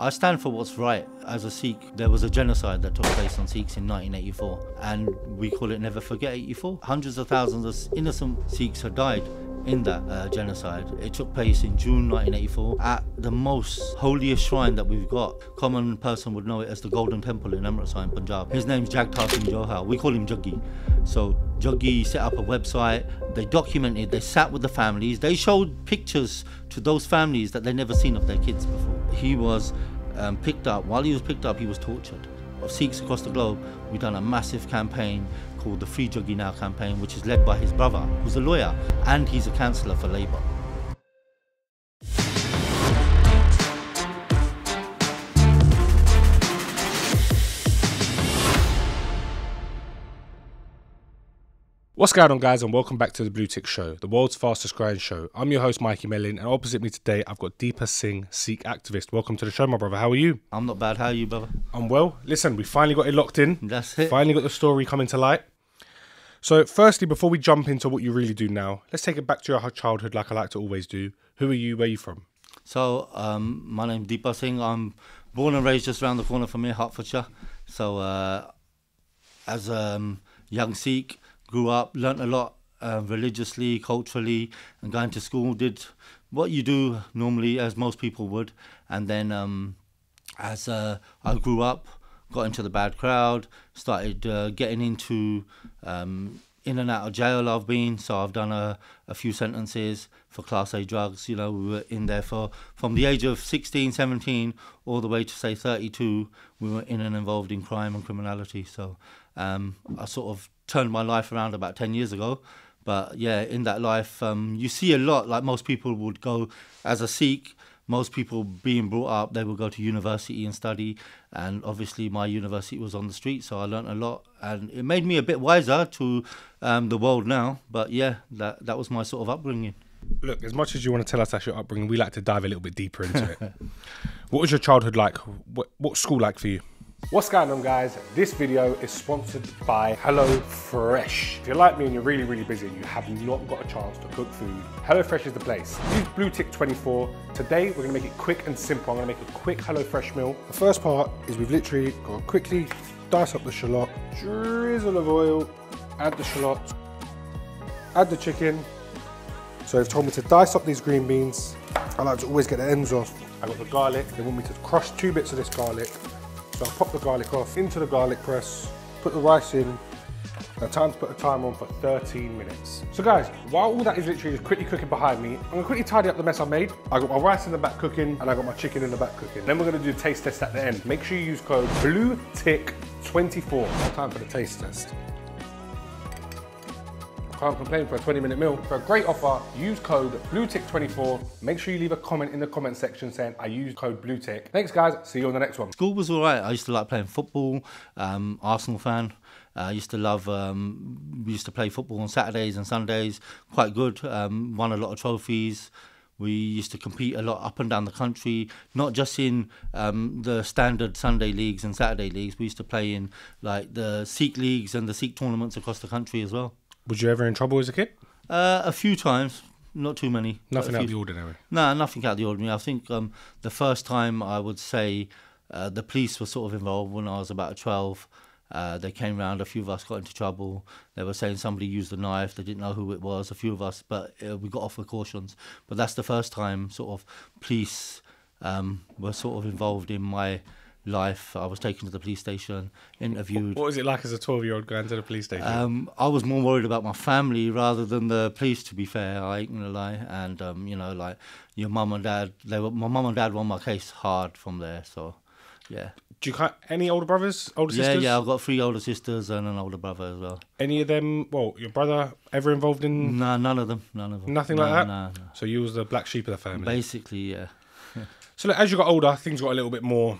I stand for what's right. As a Sikh, there was a genocide that took place on Sikhs in 1984, and we call it Never Forget 84. Hundreds of thousands of innocent Sikhs have died in that uh, genocide. It took place in June 1984 at the most holiest shrine that we've got. Common person would know it as the Golden Temple in Amritsar in Punjab. His name's Jagtar Singh Johal. We call him Jaggi. So Jaggi set up a website. They documented. They sat with the families. They showed pictures to those families that they'd never seen of their kids before. He was um, picked up. While he was picked up, he was tortured. Of Sikhs across the globe, we've done a massive campaign called the Free Jaggi Now campaign, which is led by his brother, who's a lawyer and he's a councillor for Labour. What's going on, guys, and welcome back to the Blue Tick Show, the world's fastest growing show. I'm your host, Mikey Melin, and opposite me today, I've got Deepa Singh, Sikh activist. Welcome to the show, my brother. How are you? I'm not bad. How are you, brother? I'm well. Listen, we finally got it locked in. That's it. Finally got the story coming to light. So, firstly, before we jump into what you really do now, let's take it back to your childhood, like I like to always do. Who are you? Where are you from? So, um, my name's Deepa Singh. I'm born and raised just around the corner from here, Hertfordshire. So, uh, as a um, young Sikh, grew up, learnt a lot uh, religiously, culturally, and going to school. Did what you do normally, as most people would, and then um, as uh, I grew up, got into the bad crowd, started uh, getting into um, in and out of jail. I've been so I've done a, a few sentences for class A drugs. You know, we were in there for from the age of 16, 17, all the way to say 32. We were in and involved in crime and criminality. So um, I sort of turned my life around about 10 years ago. But yeah, in that life, um, you see a lot. Like most people would go as a Sikh. Most people being brought up, they would go to university and study. And obviously, my university was on the street, so I learnt a lot, and it made me a bit wiser to um, the world now. But yeah, that that was my sort of upbringing. Look, as much as you want to tell us that's your upbringing, we like to dive a little bit deeper into it. what was your childhood like? What, what school like for you? What's going on guys? This video is sponsored by HelloFresh. If you're like me and you're really, really busy and you have not got a chance to cook food, HelloFresh is the place. Use Blue Tick 24. Today, we're gonna make it quick and simple. I'm gonna make a quick HelloFresh meal. The first part is we've literally got to quickly dice up the shallot, drizzle of oil, add the shallot, add the chicken. So they've told me to dice up these green beans. I like to always get the ends off. I got the garlic. They want me to crush two bits of this garlic. So I'll pop the garlic off into the garlic press, put the rice in. Now time to put a timer on for 13 minutes. So guys, while all that is literally just quickly cooking behind me, I'm gonna quickly tidy up the mess I made. I got my rice in the back cooking and I got my chicken in the back cooking. Then we're gonna do a taste test at the end. Make sure you use code BLUETICK24. Now time for the taste test. Can't complain for a 20 minute meal. For a great offer, use code BLUETICK24. Make sure you leave a comment in the comment section saying I use code BLUETICK. Thanks guys, see you on the next one. School was all right. I used to like playing football. Um, Arsenal fan. Uh, I used to love. Um, we used to play football on Saturdays and Sundays. Quite good. Um, won a lot of trophies. We used to compete a lot up and down the country, not just in um, the standard Sunday leagues and Saturday leagues. We used to play in like the Sikh leagues and the Sikh tournaments across the country as well. Was you ever in trouble as a kid? Uh, a few times, not too many. Nothing out of the ordinary. No, nothing out of the ordinary. I think um, the first time I would say uh, the police were sort of involved when I was about 12. Uh, they came round, a few of us got into trouble. They were saying somebody used a knife, they didn't know who it was, a few of us, but uh, we got off with cautions. But that's the first time sort of police um, were sort of involved in my life. I was taken to the police station, interviewed. What was it like as a 12 year old going to the police station? Um, I was more worried about my family rather than the police. To be fair, I ain't gonna lie. And um, you know, like your mum and dad, they were my mum and dad won my case hard from there. So, yeah, Do you have any older brothers, older yeah, sisters? yeah. Yeah I've got three older sisters and an older brother as well. Any of them? Well, your brother ever involved in? No, none of them. None of them. Nothing no, like that? No, no. So you was the black sheep of the family. Basically, yeah, So look, as you got older, things got a little bit more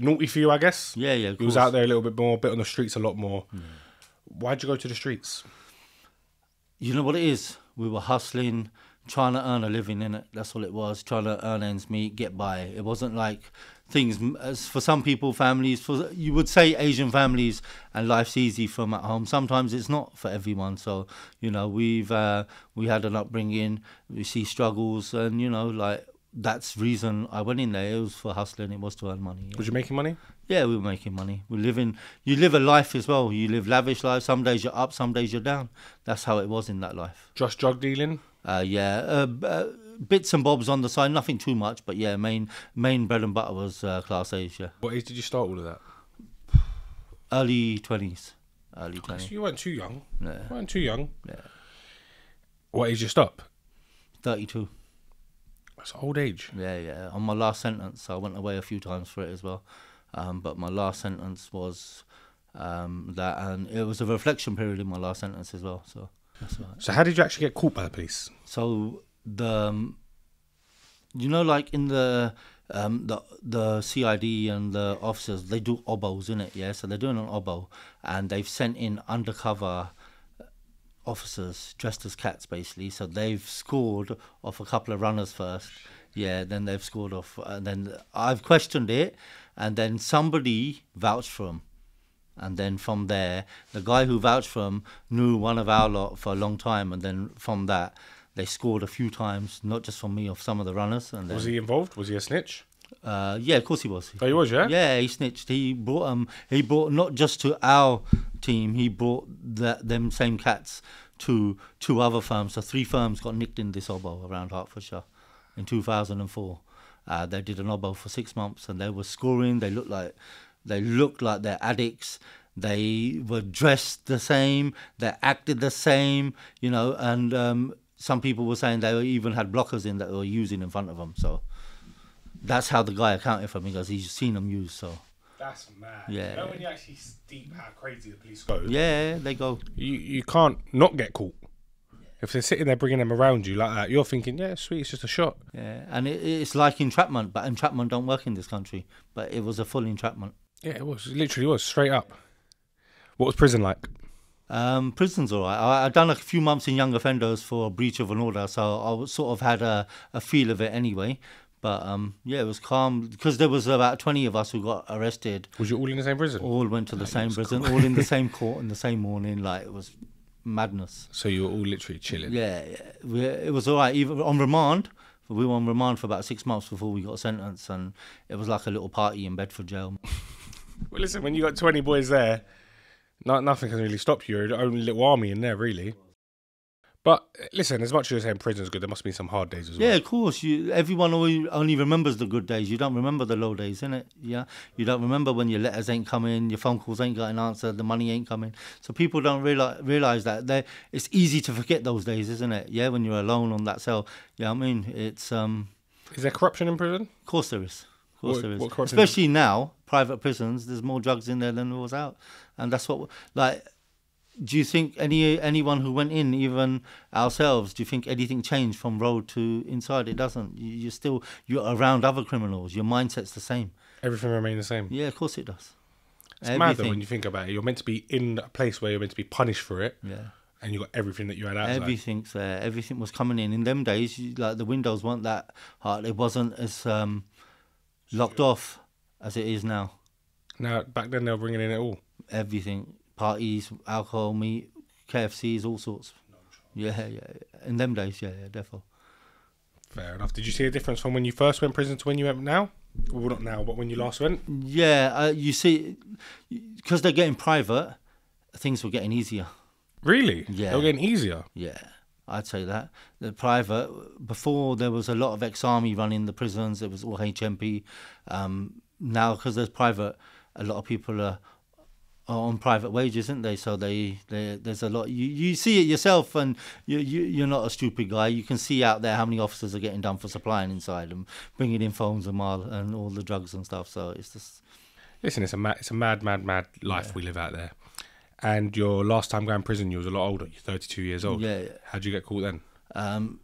naughty for you, I guess. yeah, yeah. You was out there a little bit more, bit on the streets a lot more. Why'd you go to the streets? You know what it is? We were hustling, trying to earn a living in it. That's all it was. Trying to earn ends meet, get by. It wasn't like things as for some people, families. For you would say Asian families, and life's easy from at home. Sometimes it's not for everyone. So you know, we've uh, we had an upbringing. We see struggles, and you know, like that's reason I went in there. It was for hustling. It was to earn money. Yeah. Was you making money? Yeah, we were making money. We live in. You live a life as well. You live lavish life. Some days you're up, some days you're down. That's how it was in that life. Just drug dealing? Uh, yeah, uh, uh, bits and bobs on the side. Nothing too much, but yeah, main main bread and butter was uh, class A's. Yeah, What age did you start all of that? early twenties. Early So twenties. you weren't too young. Yeah, You weren't too young. Yeah. What age did you stop? thirty-two. That's old age. Yeah, yeah. On my last sentence, I went away a few times for it as well. Um, but my last sentence was um, that, and it was a reflection period in my last sentence as well. So that's right. So how did you actually get caught by the police? So the, um, you know, like in the um, the the CID and the officers, they do obos in it, yeah. So they're doing an obo, and they've sent in undercover officers dressed as cats, basically. So they've scored off a couple of runners first, yeah. Then they've scored off, and then I've questioned it, and then somebody vouched for them. And then from there, the guy who vouched for him knew one of our lot for a long time, and then from that, they scored a few times, not just from me, of some of the runners. And Was he involved? Was he a snitch? Uh, yeah, of course he was. Oh, he was, yeah? Yeah, he snitched. He brought um, he brought not just to our team, he brought that them same cats to two other firms. So three firms got nicked in this obo around Hertfordshire in 2004. Uh, they did an obo for six months, and they were scoring. They looked like they looked like they're addicts. They were dressed the same. They acted the same. You know, and um, some people were saying they even had blockers in that they were using in front of them. So that's how the guy accounted for me because he's seen them use. So That's mad. Yeah. You know when you actually steep how crazy the police go? yeah, they go. You, you can't not get caught. If they're sitting there bringing them around you like that, you're thinking, yeah, sweet, it's just a shot. Yeah, and it, it's like entrapment, but entrapment don't work in this country. But it was a full entrapment. Yeah, it was. It literally was, straight up. What was prison like? Um, prison's all right. I, I'd done a few months in young offenders for a breach of an order, so I sort of had a, a feel of it anyway. But um, yeah, it was calm because there was about twenty of us who got arrested. Was you all in the same prison? All went to the same prison, all in the same court in the same morning. Like it was madness. So you were all literally chilling. Yeah, yeah. It was all right. Even on remand, we were on remand for about six months before we got sentenced, and it was like a little party in Bedford jail. Well, listen, when you got 20 boys there, not, nothing can really stop you. You're the only little army in there, really. But uh, listen, as much as you're saying prison's good, there must be some hard days as well. Yeah, of course. You everyone only, only remembers the good days. You don't remember the low days, innit? Yeah. You don't remember when your letters ain't coming, your phone calls ain't getting answered, the money ain't coming. So people don't realize realize that they it's easy to forget those days, isn't it? Yeah, when you're alone on that cell. Yeah, I mean it's um Is there corruption in prison? of course there is. Of course What- there is. Especially now, private prisons, there's more drugs in there than there was out. And that's what like do you think any anyone who went in, even ourselves, do you think anything changed from road to inside? It doesn't. You, you're still you're around other criminals. Your mindset's the same. Everything remains the same. Yeah, of course it does. It's mad though when you think about it. You're meant to be in a place where you're meant to be punished for it, yeah, and you got everything that you had outside. everything's there. Everything was coming in. In them days, you, like the windows weren't that hard. It wasn't as um, locked off as it is now. Now, back then they were bringing in it all. Everything, parties, alcohol, meat, KFCs, all sorts. Yeah, yeah. yeah. In them days, yeah, yeah, definitely. Fair enough. Did you see a difference from when you first went prison to when you went now? Well, not now, but when you last went. Yeah, uh, you see, because they're getting private, things were getting easier. Really? Yeah. They were getting easier. Yeah, I'd say that. The private, before there was a lot of ex army running the prisons, it was all HMP. Um, now, because there's private, a lot of people are on private wages, isn't they? So they, they there's a lot. You, you see it yourself, and you, you, you're not a stupid guy. You can see out there how many officers are getting done for supplying inside and bringing in phones and, mal- and all the drugs and stuff. So it's just. Listen, it's a mad, it's a mad, mad, mad life we live out there. And your last time going prison, you was a lot older. You're 32 years old. Yeah, yeah. How'd you get caught then? Um,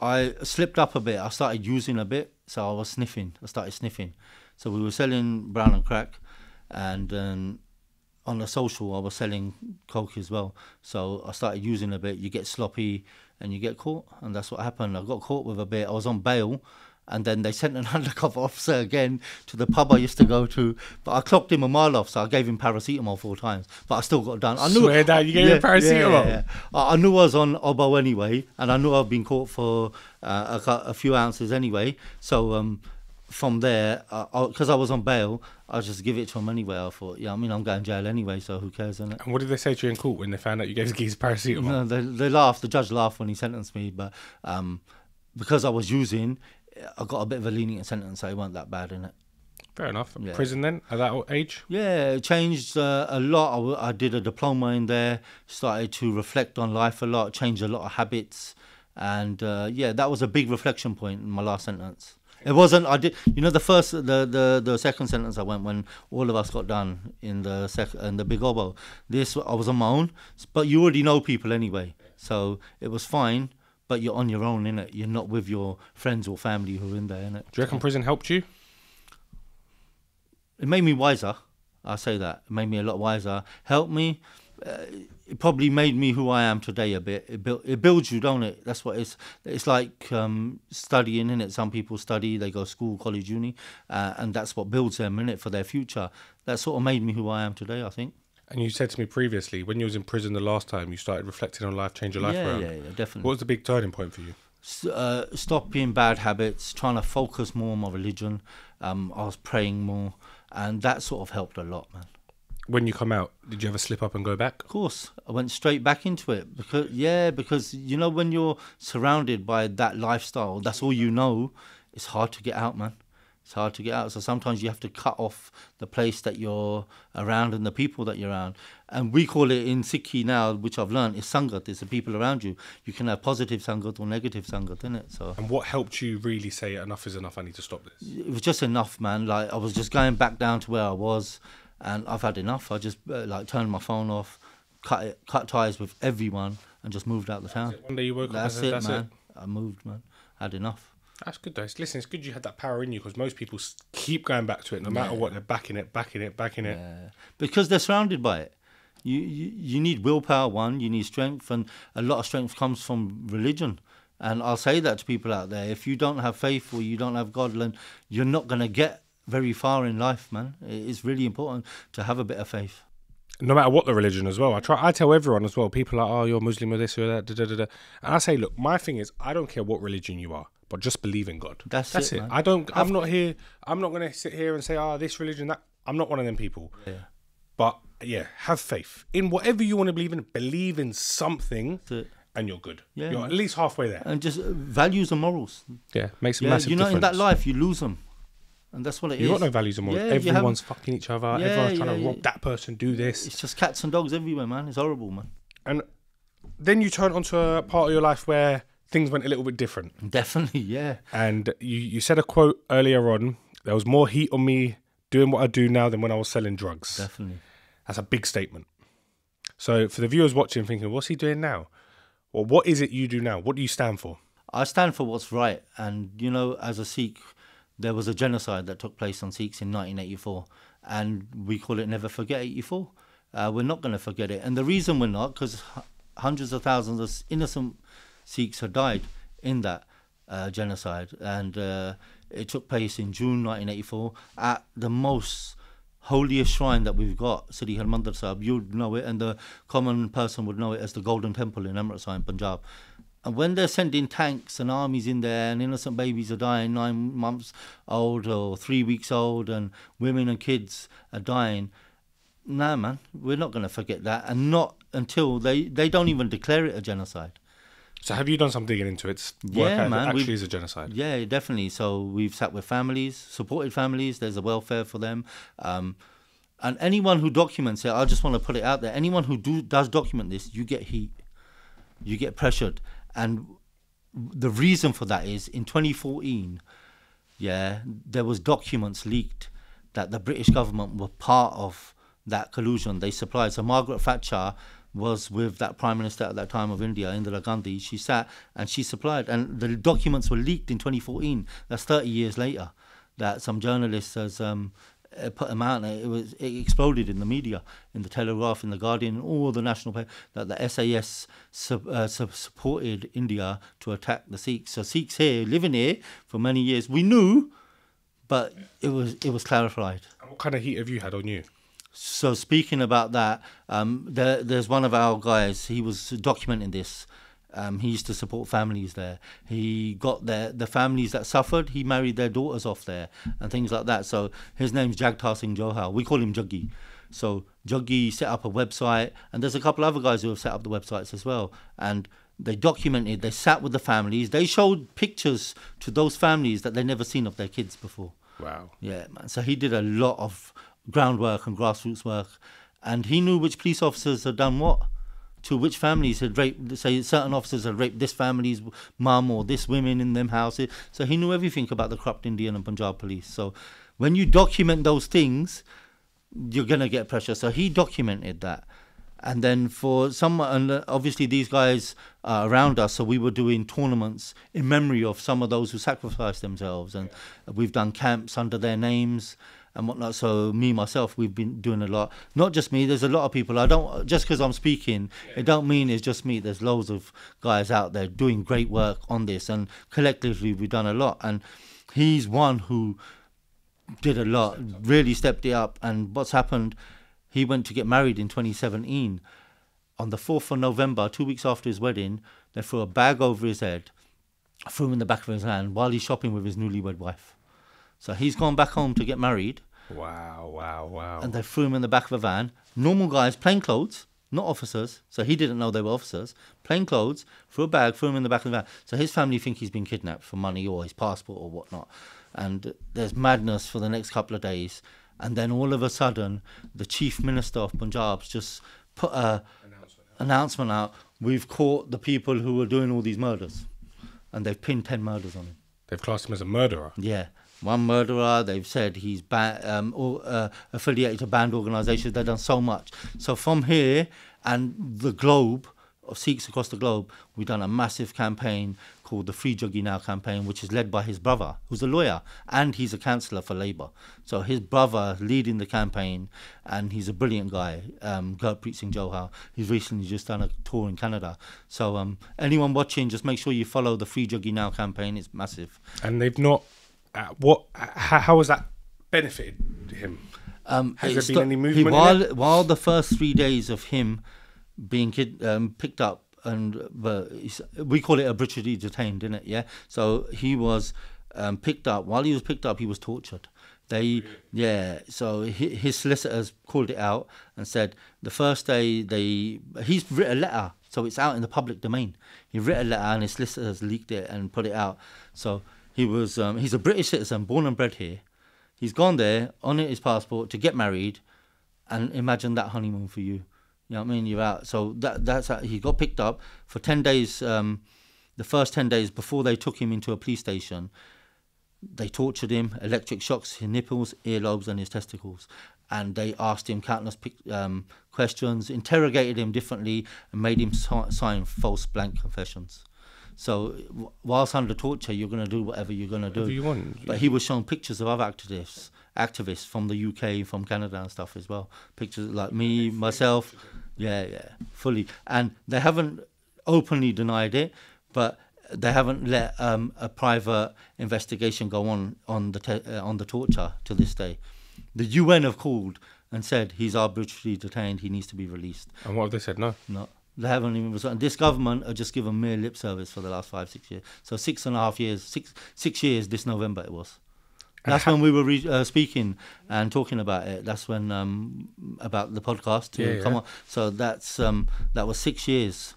I slipped up a bit. I started using a bit, so I was sniffing. I started sniffing. So we were selling brown and crack, and um, on the social, I was selling coke as well. So I started using a bit. You get sloppy, and you get caught, and that's what happened. I got caught with a bit. I was on bail, And then they sent an undercover officer again to the pub I used to go to. But I clocked him a mile off, so I gave him paracetamol four times. But I still got done. I knew Swear down, you gave him paracetamol? I, I knew I was on Obo anyway, and I knew I'd been caught for uh, a, a few ounces anyway. So um, from there, because I, was on bail, I just give it to him anyway. I thought, yeah, I mean, I'm going to jail anyway, so who cares, innit? And what did they say to you in court when they found out you gave the geese paracetamol? No, they, they laughed. The judge laughed when he sentenced me, but um, because I was using, I got a bit of a lenient sentence, so it wasn't that bad, in it. Fair enough. Yeah. Prison then at that age? Yeah, it changed uh, a lot. I did a diploma in there, started to reflect on life a lot, changed a lot of habits, and uh, yeah, that was a big reflection point in my last sentence. It wasn't. I did. You know, the first, the the the second sentence I went when all of us got done in the sec in the big obo. This I was on my own, but you already know people anyway, so it was fine. But you're on your own, in it. You're not with your friends or family who are in there, innit? Do you reckon prison helped you? it made me wiser. I say that it made me a lot wiser. Helped me. Uh, it probably made me who I am today a bit. It built it builds you, don't it? That's what it's. It's like um, studying in it. Some people study, they go to school, college, uni, uh, and that's what builds them in it for their future. That sort of made me who I am today. I think. And you said to me previously, when you was in prison the last time, you started reflecting on life, change your life yeah, around. yeah, yeah, definitely. What was the big turning point for you? Uh, stopping bad habits, trying to focus more on my religion. Um, I was praying more, and that sort of helped a lot, man. When you come out, did you ever slip up and go back? Of course, I went straight back into it because yeah, because you know when you're surrounded by that lifestyle, that's all you know. It's hard to get out, man. It's hard to get out. So sometimes you have to cut off the place that you're around and the people that you're around. And we call it in Sikhi now, which I've learned, is sangat. It's the people around you. You can have positive sangat or negative sangat, innit? So And what helped you really say enough is enough? I need to stop this. it was just enough, man. Like I was just going back down to where I was, and I've had enough. I just uh, like turned my phone off, cut it, cut ties with everyone, and just moved out of the town. One day you woke up That's said, it, "That's man. it." I moved, man. Had enough. That's good though. Listen, it's good you had that power in you because most people keep going back to it, no matter what. They're backing it, backing it, backing it. Yeah. Because they're surrounded by it. You, you you need willpower. One, you need strength, and a lot of strength comes from religion. And I'll say that to people out there: if you don't have faith or you don't have God, then you're not going to get very far in life, man. It's really important to have a bit of faith. No matter what the religion as well. I try. I tell everyone as well. People are, like, oh, you're Muslim or this or that. Da, da, da, da. And I say, look, my thing is, I don't care what religion you are, but just believe in God. That's That's it, it. I don't. I'm not here. I'm not going to sit here and say, oh, this religion that. I'm not one of them people. Yeah. But yeah, have faith in whatever you want to believe in. Believe in something, That's it. and you're good. Yeah. You're at least halfway there. and just uh, values and morals. Yeah, makes a Yeah, massive you know, difference. in that life, you lose them, and that's what it is. you got no values and morals. Yeah, Everyone's fucking each other. Yeah, Everyone's trying to rob yeah. that person, do this. It's just cats and dogs everywhere, man. It's horrible, man. And then you turn onto a part of your life where things went a little bit different. Definitely, yeah. And you, you said a quote earlier on there was more heat on me doing what I do now than when I was selling drugs. Definitely. That's a big statement. So for the viewers watching, thinking, what's he doing now? Or what is it you do now? What do you stand for? I stand for what's right. And, you know, as a Sikh, there was a genocide that took place on Sikhs in 1984. And we call it Never Forget 84. Uh, we're not going to forget it. And the reason we're not, because hundreds of thousands of innocent Sikhs have died in that uh, genocide. And uh, it took place in June 1984 at the most holiest shrine that we've got, Sri Harmandir Sahib. You'd know it, and the common person would know it as the Golden Temple in Amritsar in Punjab. And when they're sending tanks and armies in there, and innocent babies are dying, nine months old or three weeks old, and women and kids are dying, nah, man, we're not going to forget that, and not until they they don't even declare it a genocide. So have you done some digging into it? Yeah, out if it man, actually is a genocide. Yeah, definitely. So we've sat with families, supported families. There's a welfare for them, um, and anyone who documents it, I just want to put it out there. Anyone who do does document this, you get heat, you get pressured, and the reason for that is in 2014, yeah, there was documents leaked that the British government were part of that collusion. They supplied. So Margaret Thatcher was with that prime minister at that time of India, Indira Gandhi. She sat and she supplied, and the documents were leaked in 2014. That's 30 years later. That some journalist has um, uh, put him out. And it was it exploded in the media, in the Telegraph, in the Guardian, all the national papers that the SAS sub, uh, sub supported India to attack the Sikhs. So Sikhs here, living here for many years, we knew, but it was it was clarified. And what kind of heat have you had on you? So speaking about that, um, there, there's one of our guys. He was documenting this. Um, he used to support families there. He got their the families that suffered. He married their daughters off there and things like that. So his name's Jagtar Singh Johal. We call him Jaggi. So Jaggi set up a website, and there's a couple other guys who have set up the websites as well. And they documented. They sat with the families. They showed pictures to those families that they never seen of their kids before. Wow. Yeah, man. So he did a lot of groundwork and grassroots work, and he knew which police officers had done what to which families had raped. Say certain officers had raped this family's mum or this women in them houses. So he knew everything about the corrupt Indian and Punjab police. So when you document those things, you're gonna get pressure. So he documented that. And then for some, and uh, obviously these guys are around us, so we were doing tournaments in memory of some of those who sacrificed themselves, and we've done camps under their names and whatnot. So me myself, we've been doing a lot. Not just me. There's a lot of people. I don't just because I'm speaking, it don't mean it's just me. There's loads of guys out there doing great work on this, and collectively we've done a lot. And he's one who did a lot, really stepped it up. And what's happened? He went to get married in 2017. On the 4th of November, two weeks after his wedding, they threw a bag over his head, threw him in the back of his hand while he's shopping with his newlywed wife. So he's gone back home to get married, Wow, wow, wow. and they threw him in the back of a van. Normal guys, plain clothes, not officers. So he didn't know they were officers. Plain clothes, threw a bag, threw him in the back of the van. So his family think he's been kidnapped for money or his passport or whatnot. And there's madness for the next couple of days. And then all of a sudden, the chief minister of Punjab's just put a announcement out. We've caught the people who were doing all these murders, and they've pinned ten murders on him. They've classed him as a murderer. Yeah, one murderer. They've said he's ba- um, or, uh, affiliated to banned organisations. They've done so much. So from here and the globe of Sikhs across the globe, we've done a massive campaign called the Free Jaggi Now campaign, which is led by his brother, who's a lawyer and he's a councillor for Labour. So his brother leading the campaign, and he's a brilliant guy, um, Gurpreet Singh Johal. He's recently just done a tour in Canada. So um, anyone watching, just make sure you follow the Free Jaggi Now campaign. It's massive. And they've not. Uh, what? How, how has that benefited him? Um, Has there been any movement while while the first three days of him being kid, um, picked up and but we call it a arbitrarily detained, isn't it? Yeah. So he was um, picked up. While he was picked up, he was tortured. They yeah. So hi his solicitors called it out and said the first day they he's written a letter, so it's out in the public domain. He wrote a letter and his solicitors leaked it and put it out. So he was um, he's a British citizen, born and bred here. He's gone there on his passport to get married, and imagine that honeymoon for you. You know what I mean? You're out. So that that's how he got picked up for ten days. Um, the first ten days before they took him into a police station, they tortured him, electric shocks his nipples, earlobes, and his testicles, and they asked him countless um, questions, interrogated him differently, and made him sign false blank confessions. So whilst under torture, you're going to do whatever you're going to do. You want. But he was shown pictures of other activists, activists from the UK, from Canada and stuff as well. Pictures like me, myself, yeah, yeah, fully. And they haven't openly denied it, but they haven't let um, a private investigation go on on the te- uh, on the torture to this day. The UN have called and said he's arbitrarily detained. He needs to be released. And what have they said? No. No, they haven't even responded. This government have just given mere lip service for the last five, six years. So six and a half years, six six years this November it was. That's when we were re- uh, speaking and talking about it. That's when um, about the podcast to Yeah, come yeah. on. So that's um, that was six years.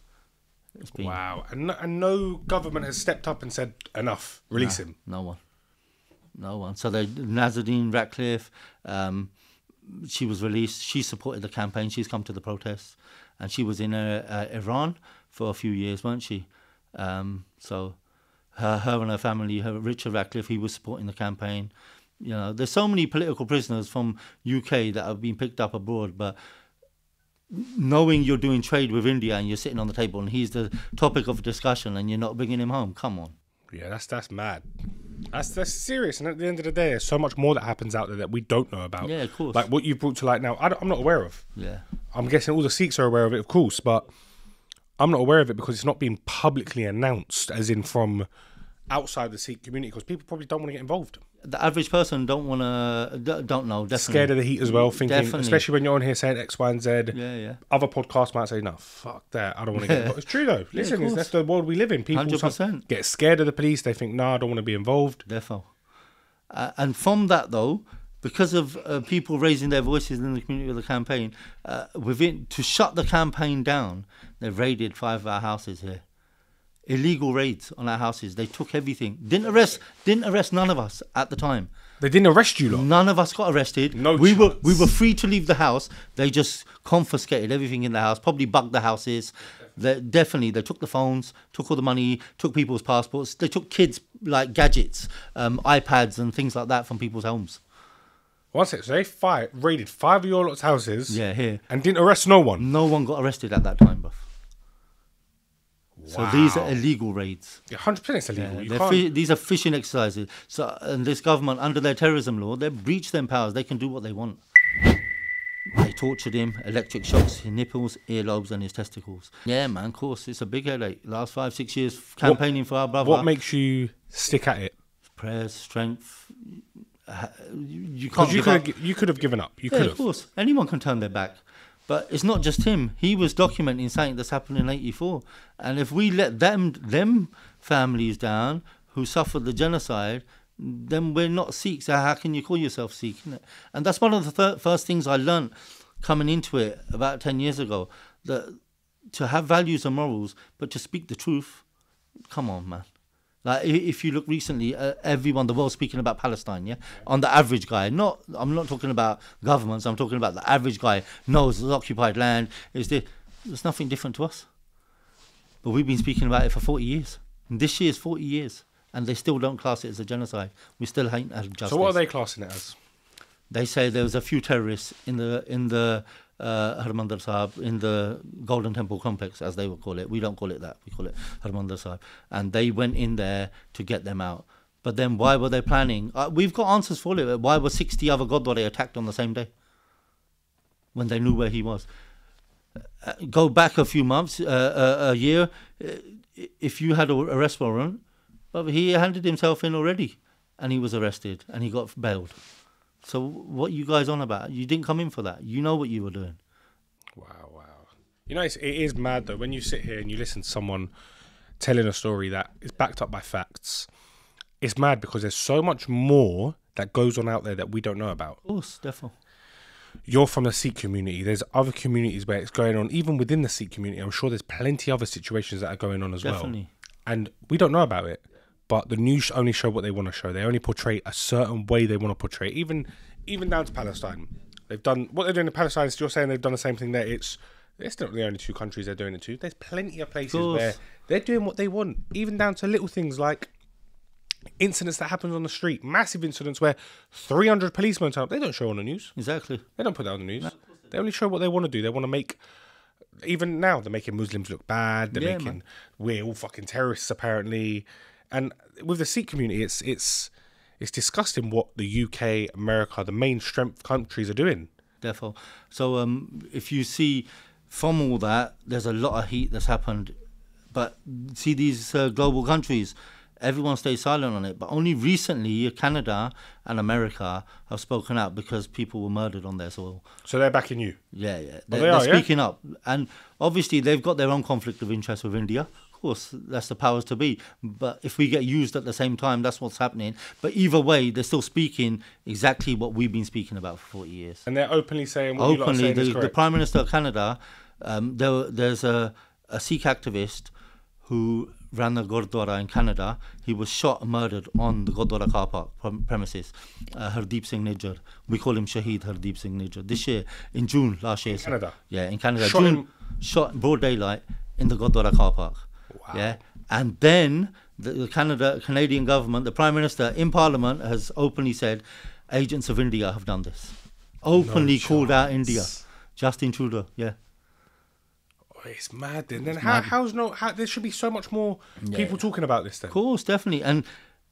It's been Wow. And no, and no government has stepped up and said enough. Release him. no one, no one. So they Nazanin Ratcliffe, um, she was released. She supported the campaign. She's come to the protests, and she was in uh, uh, Iran for a few years, weren't she? Um, so her, her and her family, her Richard Ratcliffe, he was supporting the campaign. You know, there's so many political prisoners from UK that have been picked up abroad, but knowing you're doing trade with India and you're sitting on the table and he's the topic of discussion and you're not bringing him home, come on. Yeah, that's that's mad. That's that's serious. And at the end of the day, there's so much more that happens out there that we don't know about. Yeah, of course. Like what you've brought to light now, I am not aware of. Yeah. I'm guessing all the Sikhs are aware of it, of course, but I'm not aware of it because it's not being publicly announced, as in from outside the Sikh community, because people probably don't want to get involved. The average person don't want to, don't know. Definitely. Scared of the heat as well, thinking, Definitely. especially when you're on here saying X, Y, and Z. Yeah, yeah. Other podcasts might say, "No, fuck that. I don't want to get involved." It's true though. Listen, course. that's the world we live in. People 100%. get scared of the police. They think, "Nah, I don't want to be involved." Therefore, Uh, and from that, though, because of uh, people raising their voices in the community of the campaign, uh, within to shut the campaign down, they've raided five of our houses here. Illegal raids on our houses. They took everything. Didn't arrest. Didn't arrest none of us at the time. They didn't arrest you, lot. None of us got arrested. No we were we were free to leave the house. They just confiscated everything in the house. Probably bugged the houses. They, definitely, they took the phones, took all the money, took people's passports. They took kids like gadgets, um, iPads, and things like that from people's homes. One sec. So they fight, raided five of your lot's houses. Yeah, here. And didn't arrest no one. No one got arrested at that time, bruv. So these are illegal raids. Yeah, hundred percent, it's illegal. can't. fi- these are fishing exercises. So, and this government, under their terrorism law, they breach their powers. They can do what they want. They tortured him, electric shocks, his nipples, earlobes, and his testicles. Yeah, man, of course, it's a big headache. Last five, six years campaigning for our brother. what makes you stick at it? prayers, strength? You can't you could have, you could have given up. You Yeah, could of course. Anyone can turn their back. But it's not just him. He was documenting something that's happened in '84, and if we let them them families down who suffered the genocide, then we're not Sikhs. How can you call yourself Sikh? And that's one of the fir- first things I learned coming into it about ten years ago. That to have values and morals, but to speak the truth, come on, man. Like if you look recently, uh, everyone the world speaking about Palestine. Yeah? on the average guy. Not I'm not talking about governments. I'm talking about the average guy knows it's occupied land. Is there? There's nothing different to us. But we've been speaking about it for 40 years. And this year is 40 years, and they still don't class it as a genocide. We still ain't had justice. So what are they classing it as? They say there was a few terrorists in the in the uh, Harmandir Sahib in the Golden Temple complex, as they would call it. We don't call it that. We call it Harmandir Sahib. And they went in there to get them out. But then why were they planning? Uh, we've got answers for it. Why were 60 other Gurdwaras attacked on the same day when they knew where he was? Uh, go back a few months, uh, uh, a year. Uh, if you had a arrest warrant, well, he handed himself in already, and he was arrested and he got bailed. So what you guys on about? You didn't come in for that. You know what you were doing. Wow, wow. You know, it's, it is mad though when you sit here and you listen to someone telling a story that is backed up by facts. It's mad because there's so much more that goes on out there that we don't know about. Of course, definitely. You're from the Sikh community. There's other communities where it's going on, even within the Sikh community. I'm sure there's plenty other situations that are going on as well. Definitely. And we don't know about it. But the news only show what they want to show. They only portray a certain way they want to portray. Even even down to Palestine. They've done what they're doing in Palestine. Is you're saying they've done the same thing there. It's it's not the only two countries they're doing it to. There's plenty of places course. where they're doing what they want, even down to little things like incidents that happen on the street, massive incidents where 300 policemen turn up. They don't show on the news. Exactly. They don't put that on the news. They only show what they want to do. They want to make. Even now, they're making Muslims look bad. They're Yeah, making man. we're all fucking terrorists apparently, and with the Sikh community, it's it's it's disgusting what the UK, America, the main strength countries are doing. Therefore, so um, if you see from all that, there's a lot of heat that's happened. But see these uh, global countries, everyone stays silent on it. But only recently, Canada and America have spoken out because people were murdered on their soil. So they're backing you. Yeah, yeah. Oh, They're, they they're are, yeah? speaking up. And obviously, they've got their own conflict of interest with India. Course, that's the powers to be. But if we get used at the same time, that's what's happening. But either way, they're still speaking exactly what we've been speaking about for 40 years. And they're openly saying what you lot Openly, saying the, the. Prime Minister of Canada, um, there, there's a, a Sikh activist who ran the Gurdwara in Canada. He was shot and murdered on the Gurdwara car park premises. Uh, Hardeep Singh Nijjar. We call him Shaheed Hardeep Singh Nijjar. This year, in June last year. so- Canada? Yeah, in Canada. Shot June, him- shot in broad daylight in the Gurdwara car park. Yeah. And then the, Canada Canadian government, the Prime Minister in Parliament has openly said agents of India have done this. Openly called out India. Justin Trudeau, yeah. Oh, it's mad. Then, then how, how's no? How, there should be so much more people talking about this. Then, Of course, definitely. And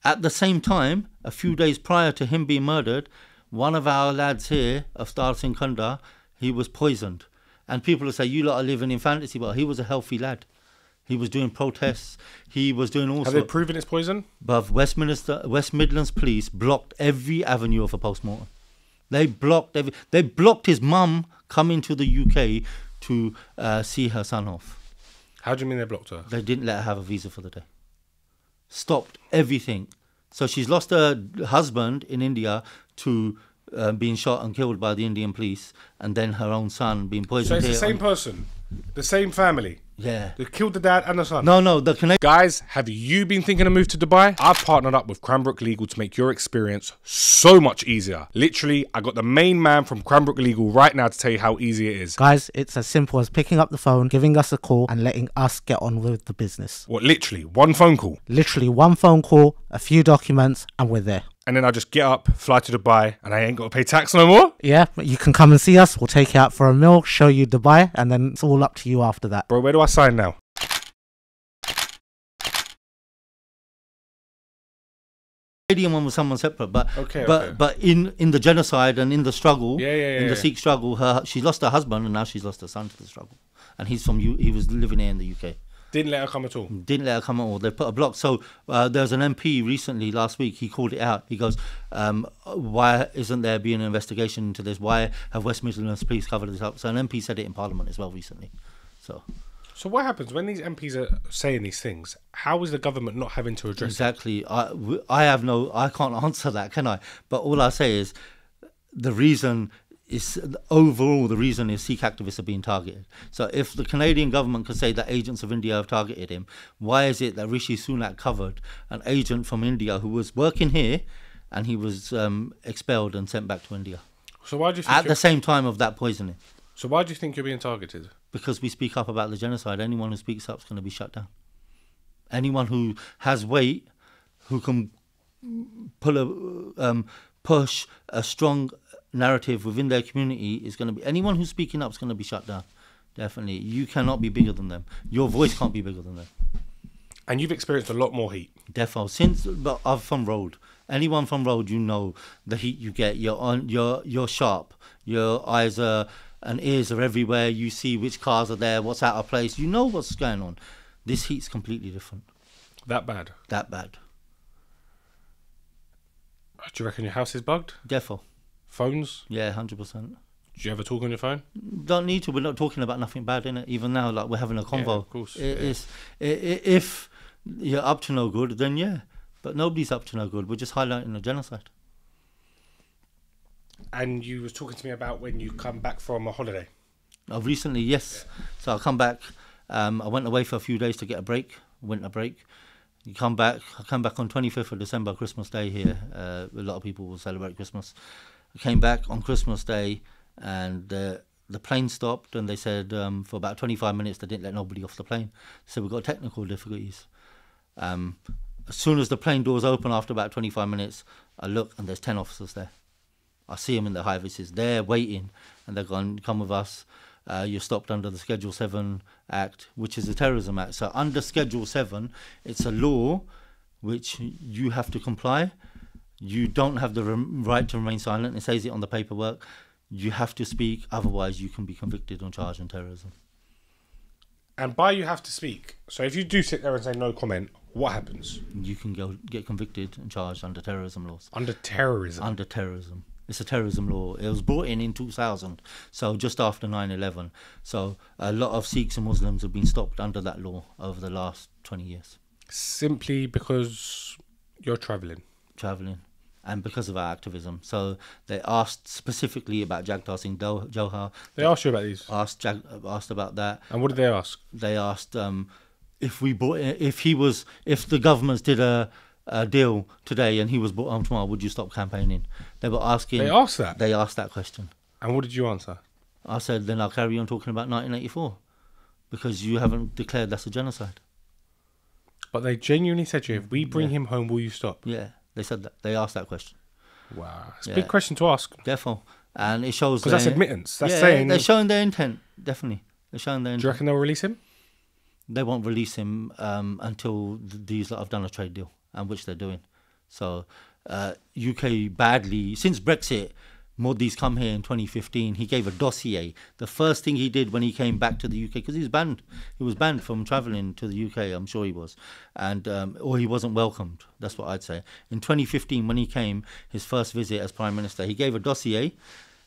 at the same time, a few days prior to him being murdered, one of our lads here Avtar Singh Khanda, he was poisoned. And people will say, you lot are living in fantasy, but he was a healthy lad. He was doing protests. He was doing all have they proven it's poison? But Westminster, West Midlands Police blocked every avenue of a postmortem. They blocked every. They blocked his mum coming to the UK to uh, see her son off. How do you mean they blocked her? They didn't let her have a visa for the day. Stopped everything. So she's lost her husband in India to uh, being shot and killed by the Indian police, and then her own son being poisoned. So it's the same on- person, the same family. Yeah. They killed the dad and the son. No, no, the Canadian. Guys, have you been thinking of move to Dubai? I've partnered up with Cranbrook Legal to make your experience so much easier. Literally, I got the main man from Cranbrook Legal right now to tell you how easy it is. Guys, it's as simple as picking up the phone, giving us a call, and letting us get on with the business. What, literally, one phone call. Literally one phone call, a few documents, and we're there. And then I just get up, fly to Dubai, and I ain't got to pay tax no more? Yeah, you can come and see us. We'll take you out for a meal, show you Dubai, and then it's all up to you after that. Bro, where do I sign now? Canadian one was someone separate, but Okay, but okay. but in in the genocide and in the struggle, Yeah, yeah, yeah, in the yeah. Sikh struggle, her she lost her husband and now she's lost her son to the struggle, and he's from U, he was living here in the UK. Didn't let her come at all. Didn't let her come at all. They put a block. So uh, there was an MP recently last week. He called it out. He goes, um, "Why isn't there being an investigation into this? Why have West Midlands police covered this up?" So an MP said it in Parliament as well recently. So So what happens when these MPs are saying these things? How is the government not having to address it? I I have no, I can't answer that, can I? But all I say is the reason is overall the reason is Sikh activists are being targeted. So if the Canadian government could say that agents of India have targeted him, why is it that Rishi Sunak covered an agent from India who was working here and he was um, expelled and sent back to India So why do you think at the same time of that poisoning? So why do you think you're being targeted? because we speak up about the genocide. Anyone who speaks up is going to be shut down. Anyone who has weight, who can pull a um, push a strong narrative within their community is going to be anyone who's speaking up is going to be shut down. Definitely, you cannot be bigger than them. Your voice can't be bigger than them. And you've experienced a lot more heat. Defo. Since but I'm from road. Anyone from road, you know the heat you get. You're on. You're you're sharp. Your eyes are and ears are everywhere. You see which cars are there, what's out of place. You know what's going on. This heat's completely different. That bad. That bad. Do you reckon your house is bugged? Defo. Phones? Yeah, hundred percent. Do you ever talk on your phone? Don't need to. We're not talking about nothing bad in it. Even now, like we're having a convo. of course, I- yeah. It's, i- i- if you're up to no good, then yeah. But nobody's up to no good. We're just highlighting the genocide. And you was talking to me about when you come back from a holiday. I've recently, yes. So I come back. Um, I went away for a few days to get a break, winter break. You come back. I come back on 25th of December, Christmas Day here. Uh, a lot of people will celebrate Christmas. I came back on Christmas Day, and the the plane stopped, and they said um, for about 25 minutes they didn't let nobody off the plane. So we've got technical difficulties. Um, as soon as the plane doors open, after about 25 minutes, I look and there's 10 officers there. I see them in the high vises. They're waiting, and they're going, "Come with us. Uh, you're stopped under the Schedule Seven Act, which is a terrorism act. So under Schedule Seven, it's a law which you have to comply. You don't have the right to remain silent. It says it on the paperwork. You have to speak, otherwise you can be convicted on charge on terrorism. And by you have to speak. So if you do sit there and say no comment, what happens? You can go get convicted and charged under terrorism laws. Under terrorism. under terrorism. It's a terrorism law. It was brought in in 2000, so just after 9/11. So a lot of Sikhs and Muslims have been stopped under that law over the last 20 years, Simply because you're travelling. traveling, and because of our activism. So they asked specifically about Jagtar Singh Do- Johal. They asked you about these. Asked Jag- asked about that. And what did they ask? They asked um, if we bought if he was if the governments did a, a deal today and he was brought home tomorrow, would you stop campaigning? They were asking. They asked that. They asked that question. And what did you answer? I said, then I'll carry on talking about 1984 because you haven't declared that's a genocide. But they genuinely said to you, if we bring Yeah. him home, will you stop? Yeah, they said that. They asked that question. Wow. It's a big question to ask. Therefore, and it shows Because that's admittance. That's yeah, saying they're showing their intent. Definitely, They're showing their Do you reckon they'll release him? they won't release him um, until these lot have done a trade deal, and which they're doing. So uh, UK badly since Brexit. Modi's come here in 2015. He gave a dossier. The first thing he did when he came back to the UK, because he was banned, he was banned from travelling to the UK. I'm sure he was, and um, or he wasn't welcomed. That's what I'd say. In 2015, when he came, his first visit as prime minister, he gave a dossier,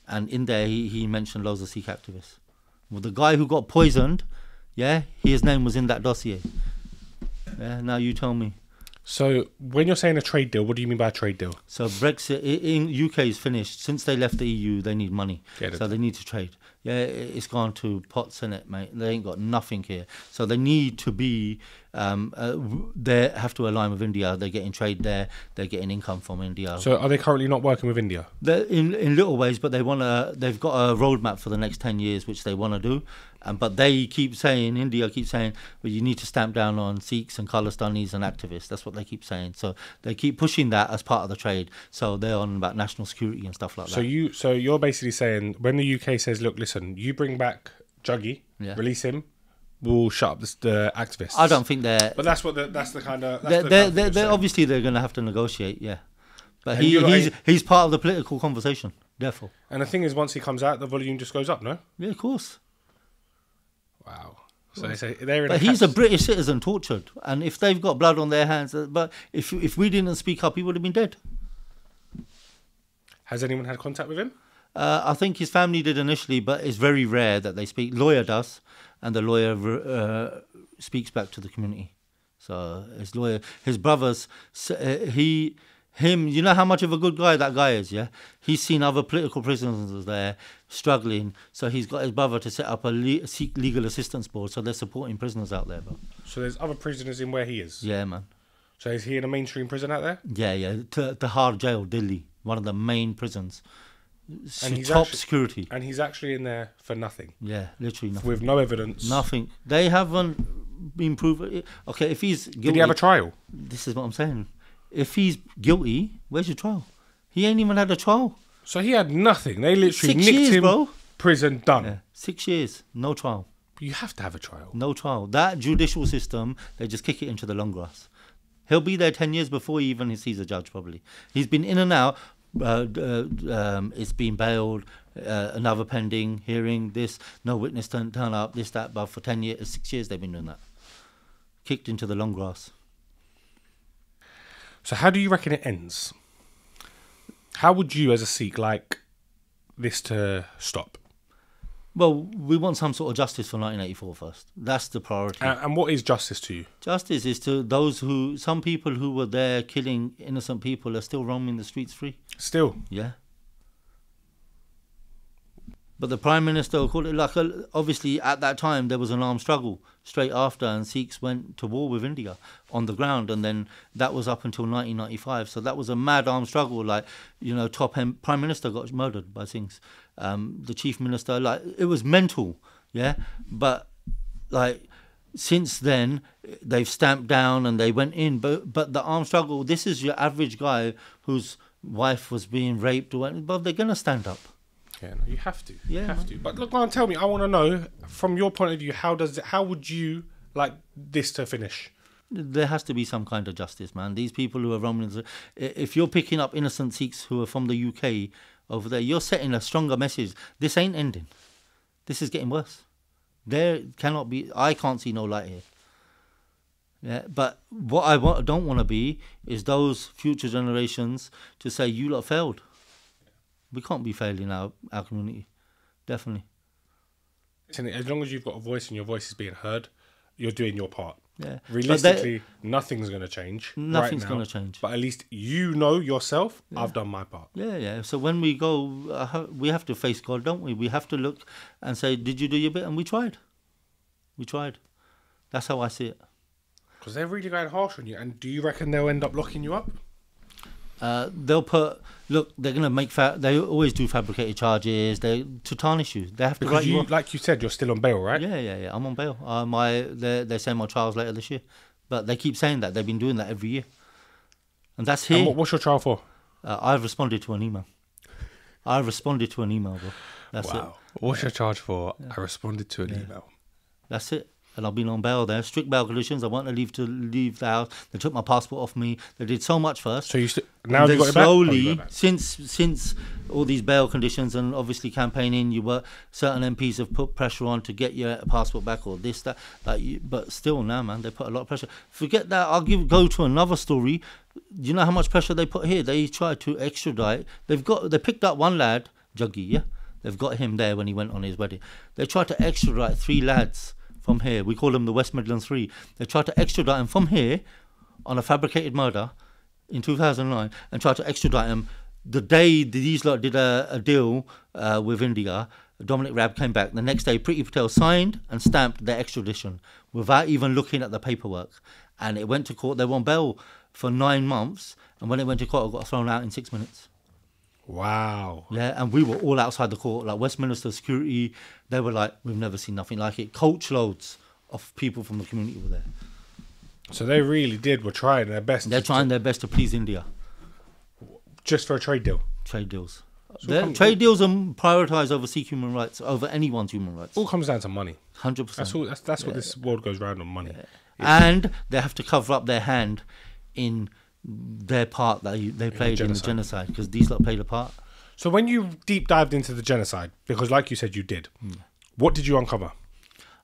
and in there he, he mentioned loads of Sikh activists. Well, the guy who got poisoned, yeah, his name was in that dossier. Yeah, now you tell me. So when you're saying a trade deal, what do you mean by a trade deal? So Brexit in UK is finished. Since they left the EU, they need money. So they need to trade. Yeah, it's gone to pots in it, mate. They ain't got nothing here. So they need to be. Um, uh, they have to align with India. They're getting trade there. They're getting income from India. So are they currently not working with India? They're in in little ways, but they want to. They've got a roadmap for the next ten years, which they want to do. Um, but they keep saying, India keeps saying, well, you need to stamp down on Sikhs and Khalistanis and activists. That's what they keep saying. So they keep pushing that as part of the trade. So they're on about national security and stuff like So that. you so you're basically saying when the UK says, look, listen, you bring back Jaggi, Yeah. release him, we'll shut up the, the activists. I don't think they're. But that's what the, that's the kind of. That's They're, the they're, they're, they're obviously they're going to have to negotiate. Yeah, but And he, you're like- he's he's part of the political conversation. Therefore. And the thing is, once he comes out, the volume just goes up. No. yeah, of course. Wow. So they say they're. But he's a British citizen tortured, and if they've got blood on their hands, uh, but if if we didn't speak up, he would have been dead. Has anyone had contact with him? Uh, I think his family did initially, but it's very rare that they speak. Lawyer does, and the lawyer uh, speaks back to the community. So his lawyer, his brothers, uh, he, him. You know how much of a good guy that guy is. Yeah, he's seen other political prisoners there struggling, so he's got his brother to set up a le- Sikh legal assistance board. So they're supporting prisoners out there. Bro. So there's other prisoners in where he is. Yeah, man. So is he in a mainstream prison out there? Yeah, yeah. To Tihar Jail, Delhi, one of the main prisons. S- And he's top actually- security. And he's actually in there for nothing, Yeah, literally nothing. with no evidence. Nothing. They haven't been proven. Okay, if he's guilty, Did he have a trial? this is what I'm saying. If he's guilty, where's your trial? He ain't even had a trial. So he had nothing. They literally Six nicked years, him. bro. Prison done. Yeah, six years, no trial, You have to have a trial. no trial. That judicial system, they just kick it into the long grass. He'll be there ten years before he even sees a judge. Probably. He's been in and out. Uh, uh, um, it's been bailed. Uh, another pending hearing. This no witness turn turn up. This that. But for ten years, six years, they've been doing that. Kicked into the long grass. So how do you reckon it ends? How would you, as a Sikh, like this to stop? Well, we want some sort of justice for 1984 first. That's the priority. And, and what is justice to you? justice is to those who, some people who were there killing innocent people are still roaming the streets free. Still, Yeah. But the prime minister called it like a, obviously at that time there was an armed struggle straight after, and Sikhs went to war with India on the ground, and then that was up until 1995. So that was a mad armed struggle. Like you know, top end prime minister got murdered by Singhs, um, the chief minister. Like it was mental, yeah. But like since then they've stamped down and they went in but but the armed struggle this is your average guy whose wife was being raped or what- but they're gonna stand up yeah, no, you have to. You have man. to. But look, man, tell me. I want to know from your point of view. How does it? How would you like this to finish? there has to be some kind of justice man these people who are i- if you're picking up innocent sikhs who are from the uk over there you're setting a stronger message this ain't ending this is getting worse there cannot be i can't see no light here yeah but what i wa- don't want to be is those future generations to say you lot failed we can't be failing our, our community definitely as long as you've got a voice and your voice is being heard, you're doing your part. yeah they- Realistically, nothing's going to change. Nothing's now, gonna change. But at least you know yourself. I've done my part. Yeah, yeah. So when we go, uh, we have to face God, don't we? We have to look and say, "Did you do your bit?" And we tried. We tried. That's how I see it. Because they're really going harsh on you. And do you reckon they'll end up locking you up? Uh, they'll put. Look, they're gonna make. Fa- they always do fabricated charges. They to tarnish you. They have to Because you. you, like you said, you're still on bail, right? Yeah, yeah, yeah. I'm on bail. Uh, my they they say my trial's later this year, but they keep saying that they've been doing that every year, and that's And here. what, what's your trial for? uh, I've responded to an email. I responded to an email, bro. That's it. What's your charge for? I responded to an email. That's it. And I've been on bail there, strict bail conditions. I wanted to leave to leave the house. They took my passport off me. They did so much first. So you st- now they you got. Oh, slowly got back. since since all these bail conditions and obviously campaigning, you were certain MPs have put pressure on to get your passport back or this that. Like, you, but still now, man, they put a lot of pressure. Forget that. I'll give go to another story. You know how much pressure they put here? They tried to extradite. They've got they picked up one lad, Jaggi. Yeah, they've got him there when he went on his wedding. They tried to extradite three lads from here. We call them the West Midlands Three. They tried to extradite him from here on a fabricated murder in 2009 and tried to extradite him. The day these lot did a, a deal uh, with India, Dominic Raab came back. The next day, Priti Patel signed and stamped their extradition without even looking at the paperwork. And it went to court. They were on bail for nine months. And when it went to court, it got thrown out in six minutes. Wow. Yeah, and we were all outside the court, like Westminster security. They were like, we've never seen nothing like it. Coach loads of people from the community were there. So they really did. Were trying their best. They're trying their best to please India. just for a trade deal. Trade deals. So trade deals are prioritized over Sikh human rights, over anyone's human rights. All comes down to money. Hundred That's percent. all. That's that's what this world goes round on money. And they have to cover up their hand in their part that you- they played in the genocide. because these lot played a part. So when you deep dived into the genocide, because like you said, you did. What did you uncover?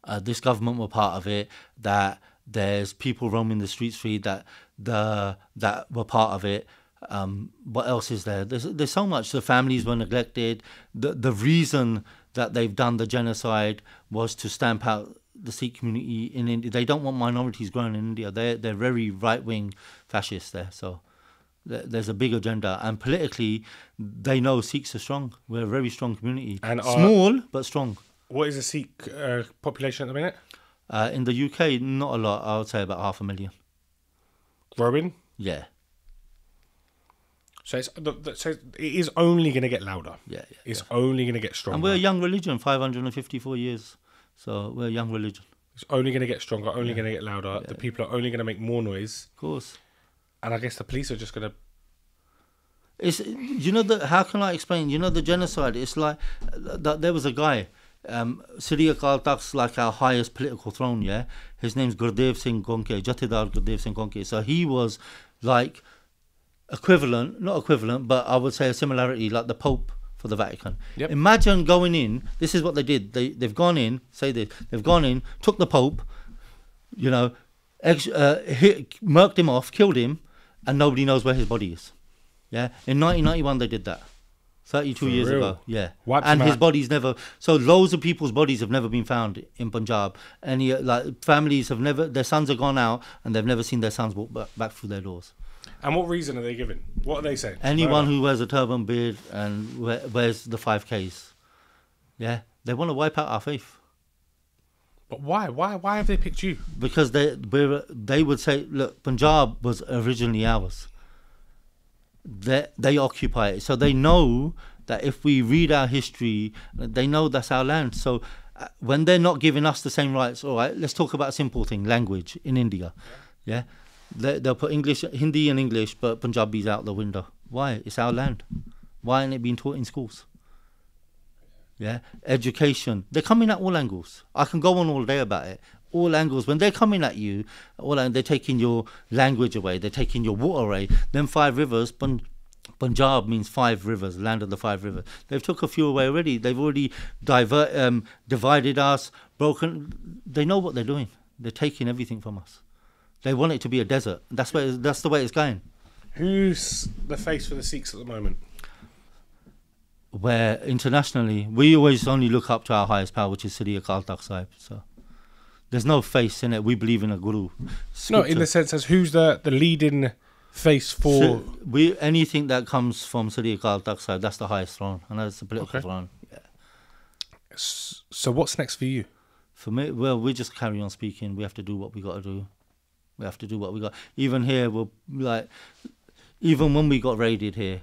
uh, this government were part of it. That there's people roaming the streets free. That the that were part of it. Um, what else is there? There's there's so much. The families were neglected. The the reason that they've done the genocide was to stamp out the Sikh community in India. They don't want minorities growing in India. They're they're very right wing fascists there. So. th- There's a big agenda, and politically, they know Sikhs are strong. We're a very strong community, And are- small but strong. What is the Sikh uh, population at the minute? Uh, in the UK, not a lot. I would say about half a million. Growing. Yeah, So it's so it is only going to get louder. yeah, yeah. It's only going to get stronger. And we're a young religion, 554 years. So we're a young religion, it's only going to get stronger. Only going to get louder. The people are only going to make more noise. of course. And I guess the police are just going to. It's you know the how can I explain? You know the genocide. It's like that. There was a guy, um, Sri Akal Takht's like our highest political throne. Yeah, his name's Gurdev Singh Kaunke, Jathedar Gurdev Singh Kaunke. So he was like equivalent, not equivalent, but I would say a similarity, like the Pope for the Vatican. Yep. Imagine going in. This is what they did. They they've gone in. Say this. They've gone in, took the Pope, you know, ex- uh, hit, murked him off, killed him, and nobody knows where his body is. Yeah, in 1991 they did that. 32 For years real? ago. Yeah, Wiped and his body's never. So loads of people's bodies have never been found in Punjab. Any like families have never. Their sons have gone out and they've never seen their sons walk back, back through their doors. And what reason are they giving? What are they saying? Anyone who wears a turban, beard, and wears the five Ks, yeah, they want to wipe out our faith. But why? Why? Why have they picked you? because they they would say, look, Punjab was originally ours. They they occupy it, so they know that if we read our history, they know that's our land. So uh, when they're not giving us the same rights, all right, let's talk about a simple thing: language in India. Yeah, they, they'll put English, Hindi, and English, but Punjabi's out the window. Why? It's our land. Why ain't it being taught in schools? Yeah, education. They're coming at all angles. I can go on all day about it. All angles. When they're coming at you, all ang- they're taking your language away. They're taking your water away. Then five rivers. Pun- Punjab means five rivers, land of the five rivers. They've took a few away already. They've already divert, um, divided us, broken. They know what they're doing. They're taking everything from us. They want it to be a desert. That's where. That's the way it's going. Who's the face for the Sikhs at the moment? where internationally we always only look up to our highest power, which is Sri Akal Takht Sahib. So there's no face in it. We believe in a guru. No, in the sense as who's the the leading face for. So we anything that comes from Sri Akal Takht Sahib, that's the highest throne, and that's the political Okay. throne. so what's next for you? For me, well, we just carry on speaking. We have to do what we got to do. We have to do what we got. Even here, we're like, even when we got raided here,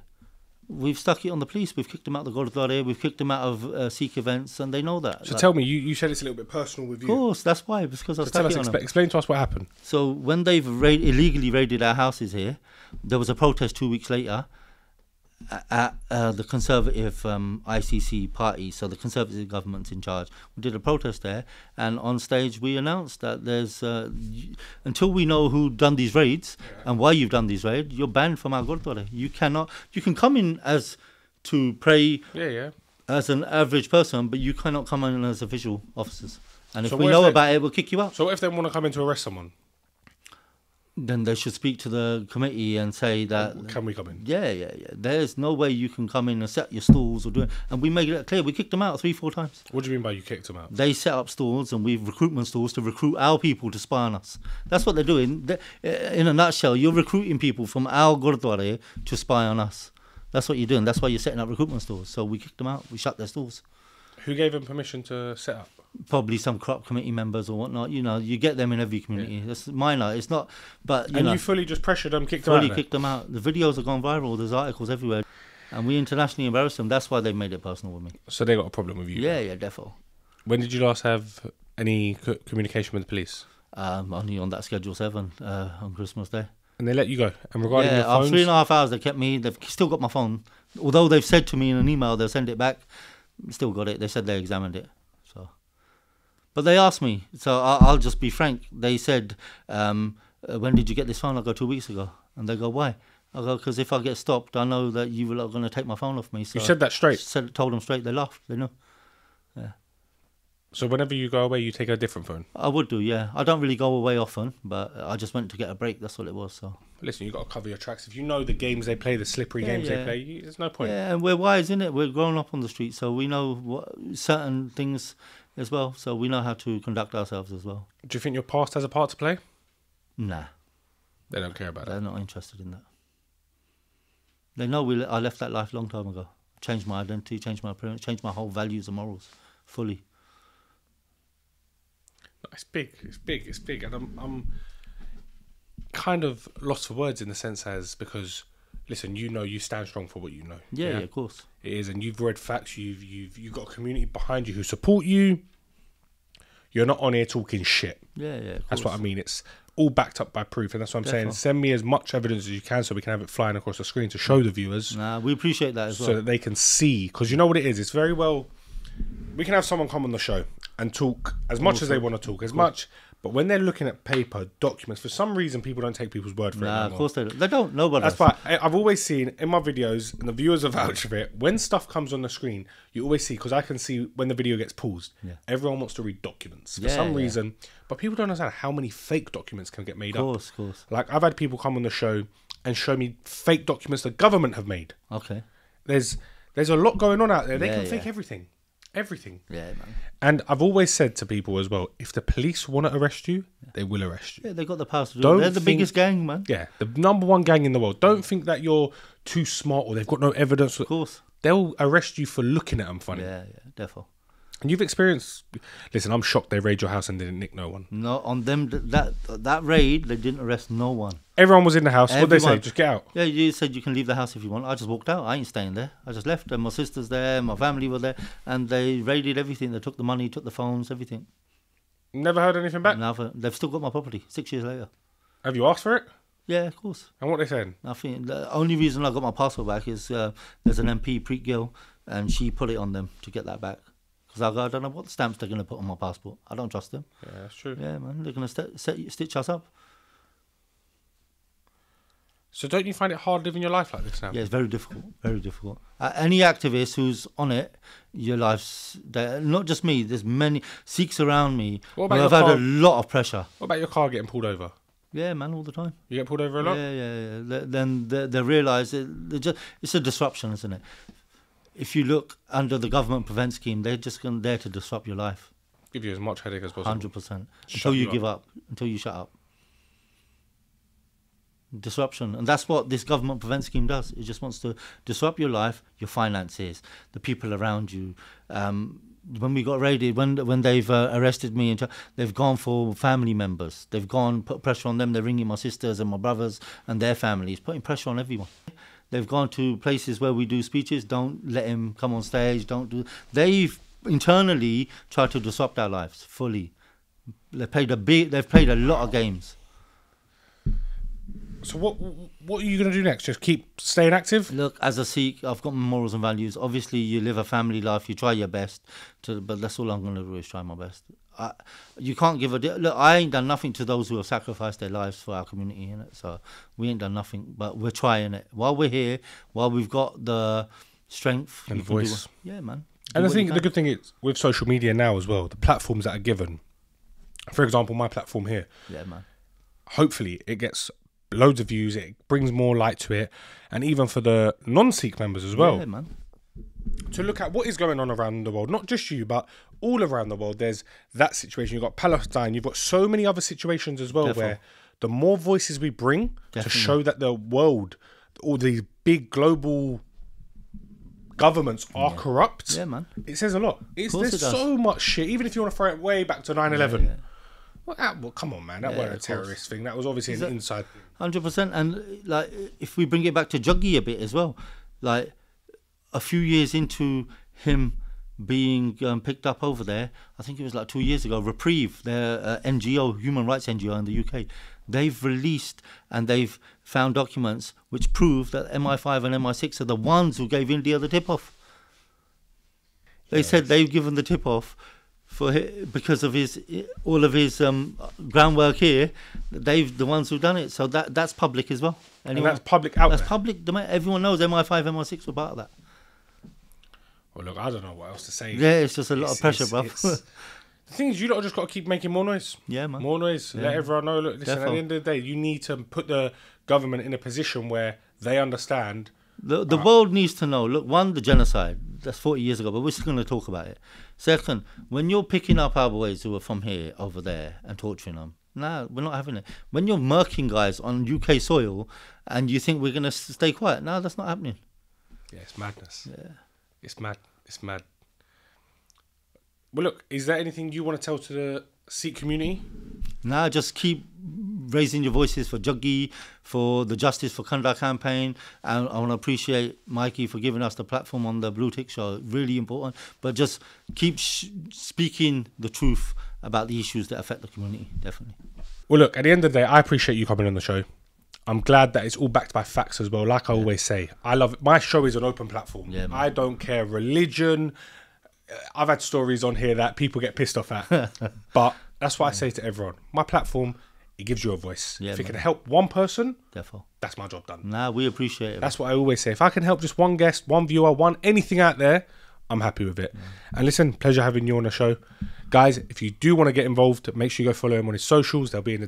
we've stuck it on the police. We've kicked them out of the Gurdwara. We've kicked them out of uh, Sikh events, and they know that. So Like, tell me, you, you said it's a little bit personal with you. of course, that's why. Because I So stuck tell us, it on them. explain, explain to us what happened. So when they've ra- illegally raided our houses here, there was a protest two weeks later, at uh, the Conservative um, ICC party, so the Conservative government's in charge. We did a protest there, and on stage we announced that there's uh, y- until we know who done these raids and why you've done these raids, you're banned from our gurdwara. You cannot. You can come in as to pray Yeah, yeah. as an average person, but you cannot come in as official officers. And if So we know about it, we'll kick you out. So what if they want to come in to arrest someone? Then they should speak to the committee and say that Can we come in? Yeah, yeah, yeah. There's no way you can come in and set your stalls or do it. And we made it clear. We kicked them out three, four times. What do you mean by you kicked them out? They set up stalls and we've recruitment stalls to recruit our people to spy on us. That's what they're doing. Uh, In a nutshell, you're recruiting people from our Gurdwara to spy on us. That's what you're doing. That's why you're setting up recruitment stalls. So we kicked them out. We shut their stalls. Who gave them permission to set up? Probably some crop committee members or whatnot. You know, you get them in every community. That's minor. It's not, but you and know, you fully just pressured them, kicked them out. fully kicked them out. The videos have gone viral. There's articles everywhere. And we internationally embarrassed them. That's why they made it personal with me. So they got a problem with you. Yeah, yeah, defo. When did you last have any co- communication with the police? Um, only on that schedule seven uh, on Christmas Day. And they let you go. And regarding yeah, your phones, three and a half hours, they kept me. They've still got my phone. Although they've said to me in an email they'll send it back, still got it. They said they examined it. But they asked me. So I, I'll just be frank. They said, um, uh, "When did you get this phone?" I go two weeks ago, and they go, "Why?" I go, "Because if I get stopped, I know that you are going to take my phone off me." So you said that straight. Said, told them straight. They laughed. They know. Yeah. So whenever you go away, you take a different phone. I would do, yeah. I don't really go away often, but I just went to get a break. That's all it was. So Listen, you got to cover your tracks. If you know the games they play, the slippery Yeah, games they play, you, there's no point. yeah, and we're wise in it. We're grown up on the street, so we know what, certain things as well. So we know how to conduct ourselves as well. Do you think your past has a part to play? Nah, They don't care about that. they're not interested in that. They know we. I left that life a long time ago. Changed my identity, changed my appearance, changed my whole values and morals fully. It's big. It's big. It's big, and I'm I'm kind of lost for words in the sense as because listen, you know, you stand strong for what you know. Yeah, yeah, of course. It is, and you've read facts. You've you've you've got a community behind you who support you. You're not on here talking shit. Yeah, yeah. Of That's what I mean. It's all backed up by proof, and that's what I'm saying. Send me as much evidence as you can, so we can have it flying across the screen to show the viewers, Nah, we appreciate that as well. so that they can see. Because you know what it is. It's very well. We can have someone come on the show and talk as much as they want to talk, as much. But when they're looking at paper documents, for some reason, people don't take people's word for it. nah, of course they don't. They don't. Nobody. That's why I- I've always seen in my videos, and the viewers have vouched for it. When stuff comes on the screen, you always see because I can see when the video gets paused. Yeah. Everyone wants to read documents for Yeah, some yeah. reason, but people don't understand how many fake documents can get made up. Of up. course, of course. Like I've had people come on the show and show me fake documents the government have made. Okay. There's there's a lot going on out there. They can fake everything, everything. Yeah, man. And I've always said to people as well, if the police want to arrest you, they will arrest you. Yeah, they got the power to do Don't it. They're the think- biggest gang, man. Yeah, the number one gang in the world. Don't think that you're too smart or they've got no evidence. Of course. They'll arrest you for looking at them funny. Yeah, yeah, defo. And you've experienced. Listen, I'm shocked they raided your house and didn't nick no one. No, on them that that raid, they didn't arrest no one. Everyone was in the house. What they say? Just get out. Yeah, you said you can leave the house if you want. I just walked out. I ain't staying there. I just left. And my sister's there, my family were there, and they raided everything. They took the money, took the phones, everything. Never heard anything back. For- they've still got my property. Six years later. Have you asked for it? Yeah, of course. And what they saying? I think the only reason I got my passport back is uh, there's an MP, Preet Gill, and she put it on them to get that back. Because I, go, I don't know what the stamps they're going to put on my passport. I don't trust them. Yeah, that's true. Yeah, man, they're going to st- set, stitch us up. So don't you find it hard living your life like this now? Yeah, it's very difficult. Very difficult. Uh, any activist who's on it, your life's not just me. There's many Sikhs around me What who about have your had a lot of pressure. What about your car getting pulled over? Yeah, man, all the time. You get pulled over a lot. Yeah, yeah, yeah. Th- Then they, they realise it, just, it's a disruption, isn't it? If you look under the government prevent scheme, they're just going there to disrupt your life, Give you as much headache as possible. hundred percent, until you you give up, until you shut up. Disruption, and that's what this government prevent scheme does. It just wants to disrupt your life, your finances, the people around you. Um, when we got raided, when when they've uh, arrested me, and they've gone for family members. They've gone put pressure on them. They're ringing my sisters and my brothers and their families, putting pressure on everyone. They've gone to places where we do speeches. Don't let him come on stage. Don't do. They've internally tried to disrupt our lives fully. They played a big. They've played a lot of games. So what what are you going to do next? Just keep staying active? Look, as a Sikh, I've got morals and values. Obviously, you live a family life. You try your best, to, but that's all I'm going to do is try my best. I, you can't give a look. I ain't done nothing to those who have sacrificed their lives for our community, in it. So we ain't done nothing, but we're trying it while we're here, while we've got the strength And can do- voice. yeah, man. And I think the good thing is with social media now as well, the platforms that are given. For example, my platform here, yeah, man. hopefully it gets loads of views, it brings more light to it, and even for the non-Sikh members as well. yeah, man. to look at what is going on around the world, not just you, but all around the world. There's that situation. You've got Palestine. You've got so many other situations as well Defo. where the more voices we bring to show that the world, all these big global governments are corrupt. Yeah, man. It says a lot. It's, there's it so much shit. Even if you want to throw it way back to 9-11. yeah. Well, that, well, come on, man. That Yeah, wasn't a terrorist thing. That was obviously an inside. Hundred percent, and like if we bring it back to Jaggi a bit as well, like a few years into him being um, picked up over there, I think it was like two years ago. Reprieve, their uh, NGO, human rights NGO in the UK, they've released and they've found documents which prove that MI5 and MI6 are the ones who gave India the tip off. They said they've given the tip off for because of his all of his um, groundwork here. They've the ones who've done it, so that that's public as well. And that's public out that's there. public. Everyone knows MI5, MI6 were part of that. Well, look, I don't know what else to say. Yeah, it's just a lot of pressure, it's- bro. it's- The thing is, you lot just got to keep making more noise. Yeah, man. More noise. Let everyone know. Look, listen. At the end of the day, you need to put the government in a position where they understand. The the uh, world needs to know. Look, one, the genocide. That's forty years ago, but we're still going to talk about it. Second, when you're picking up our boys who are from here over there and torturing them, no, we're not having it. When you're murking guys on UK soil and you think we're going to stay quiet, no, that's not happening. Yeah, it's madness. Yeah, it's mad. It's mad. Well, look, is there anything you want to tell to the Sikh community? Now just keep raising your voices for Jaggi, for the Justice for Khanda campaign. And I want to appreciate Mikey for giving us the platform on the Blue Tick Show. Really important. But just keep sh- speaking the truth about the issues that affect the community. Definitely. Well, look, at the end of the day, I appreciate you coming on the show. I'm glad that it's all backed by facts as well. Like I always say, I love it. My show is an open platform. Yeah. I don't care religion. Uh, I've had stories on here that people get pissed off at, but that's what I say to everyone. My platform, it gives you a voice. Yeah, if it man. can help one person, Therefore. that's my job done. Nah, we appreciate it. That's what I always say. If I can help just one guest, one viewer, one anything out there, I'm happy with it. And listen, pleasure having you on the show. Guys, if you do want to get involved, make sure you go follow him on his socials. They'll be in the